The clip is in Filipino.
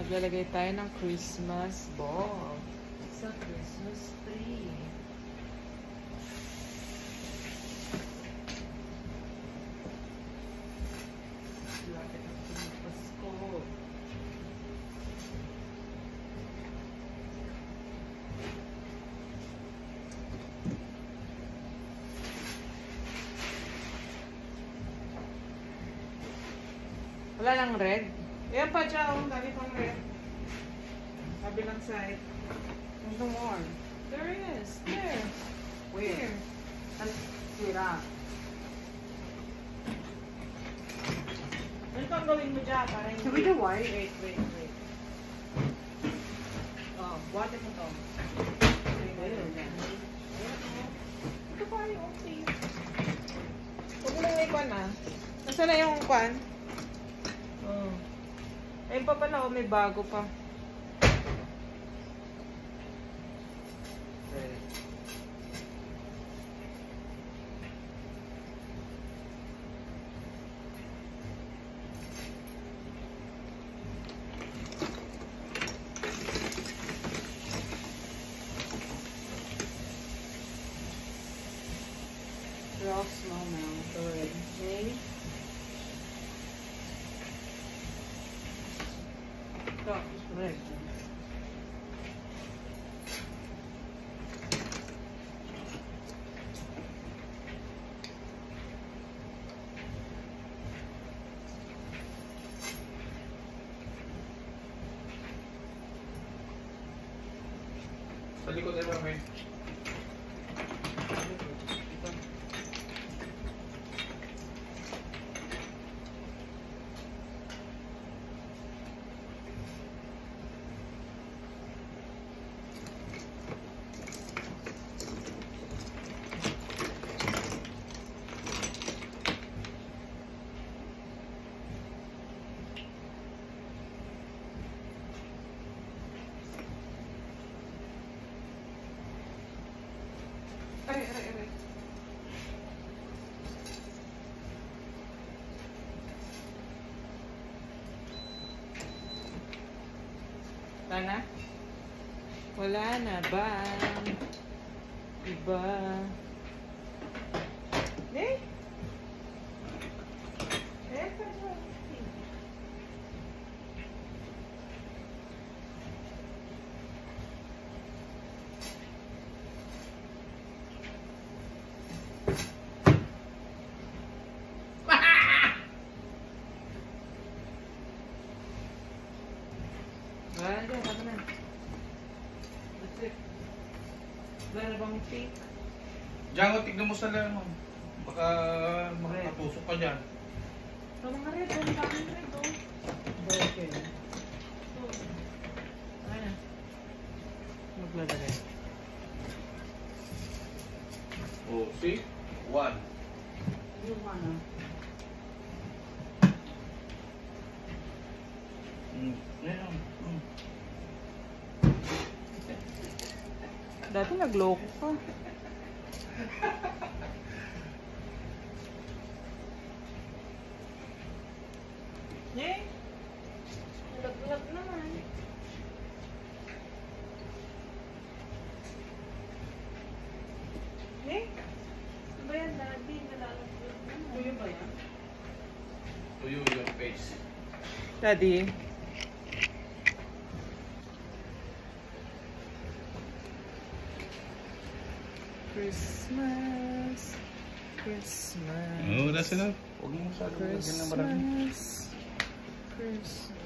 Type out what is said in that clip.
Maglalagay tayo ng Christmas ball sa Christmas tree. Lapit. Wala lang red. Yan pa dyan, oh. dami pang red. Kabilang side. Ano more? There is. There. Where? Ang sira. Ano pang gawin mo dyan? Para hindi... Do white? Wait, wait, wait. Oh, buhati mo to. Ayun. Ito pa yung okay. Huwag mo lang may kwan ah. Nasaan na yung kwan? Ayun pa pala, oh, may bago pa. They're all small now. So red. Maybe? Ito, red. Sa likod ay may Wala na? Wala na ba? Iba? Eh? Eh, pa Wala na dyan, tama na. That's it. Wala na bang pink? Diyan ko, tignan mo sa lang. Baka makatusok ka dyan. Ito mga red, ang daming red, oh. Broken. Na. Maglalagay. Oh, see? One. Yung ano? Mm. Ayan. Mm. Dati nagloko ka. Eh? Lag-lag naman. Eh? Ano ba yan? Dati nalalaglag naman. Tuyo ba yan? Tuyo your face. Daddy. Christmas. Christmas. Oh, that's enough. Huwag mo masyadong lagyan ng marami. Christmas. Christmas.